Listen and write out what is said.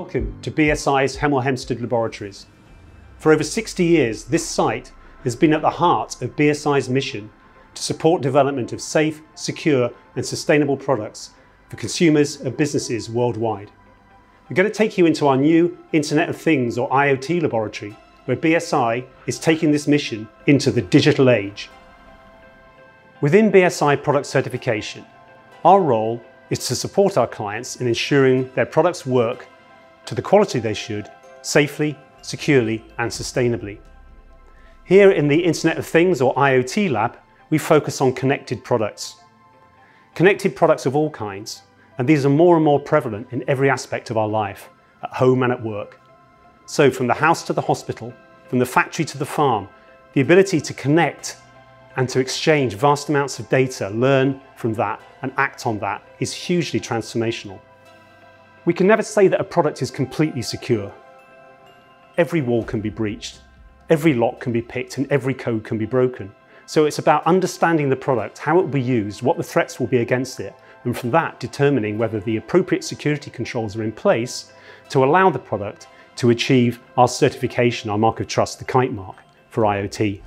welcome to BSI's Hemel Hempstead Laboratories. For over 60 years, this site has been at the heart of BSI's mission to support development of safe, secure and sustainable products for consumers and businesses worldwide. We're going to take you into our new Internet of Things or IoT laboratory, where BSI is taking this mission into the digital age. Within BSI product certification, our role is to support our clients in ensuring their products work to the quality they should, safely, securely and sustainably. Here in the Internet of Things or IoT lab, we focus on connected products. Connected products of all kinds, and these are more and more prevalent in every aspect of our life, at home and at work. So from the house to the hospital, from the factory to the farm, the ability to connect and to exchange vast amounts of data, learn from that and act on that is hugely transformational. We can never say that a product is completely secure. Every wall can be breached, every lock can be picked and every code can be broken. So it's about understanding the product, how it will be used, what the threats will be against it, and from that determining whether the appropriate security controls are in place to allow the product to achieve our certification, our mark of trust, the Kitemark for IoT.